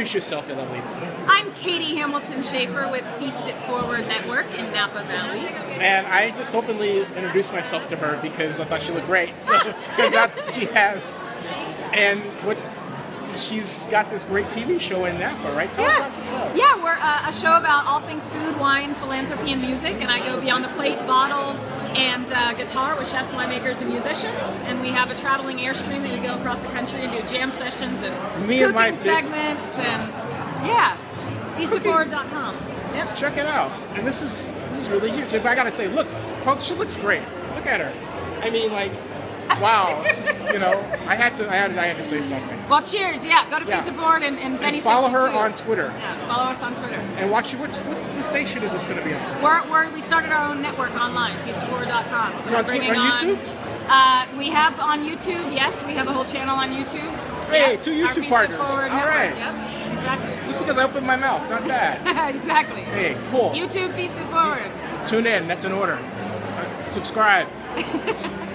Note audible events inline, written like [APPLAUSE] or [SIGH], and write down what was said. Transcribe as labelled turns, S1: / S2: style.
S1: introduce yourself.
S2: I'm Katie Hamilton Schaefer with Feast It Forward Network in Napa Valley.
S1: And I just openly introduced myself to her because I thought she looked great. So [LAUGHS] turns out she has. And what she's got this great TV show in Napa, right? Tell
S2: yeah, yeah, we're uh, a show about all things food, wine, philanthropy, and music. And I go beyond the plate, bottle, and uh, guitar with chefs, winemakers, and musicians. And we have a traveling airstream that we go across the country and do jam sessions and
S1: Me
S2: cooking
S1: and
S2: segments. And yeah, feastitforward.com. Yep.
S1: Check it out. And this is this is really huge. I gotta say, look, folks, she looks great. Look at her. I mean, like, wow. Just, you know, I had to, I had, I had to say something.
S2: Well, cheers. Yeah, go to
S1: Yeah.
S2: It Forward and, and Zennie
S1: And follow her on Twitter.
S2: Yeah, follow us on Twitter.
S1: And watch what, what, station is this going to be on?
S2: We're, we're, we started our own network online, feastforward.com. So
S1: on Twitter- on
S2: on,
S1: YouTube?
S2: Uh, we have on YouTube, yes, we have a whole channel on YouTube.
S1: Hey,
S2: Yep,
S1: two YouTube partners. All
S2: network,
S1: right.
S2: Yep, exactly.
S1: Just because I opened my mouth, not bad. [LAUGHS]
S2: exactly.
S1: Hey, cool.
S2: YouTube Feast It Forward.
S1: Tune in. That's an order. Uh, subscribe. [LAUGHS]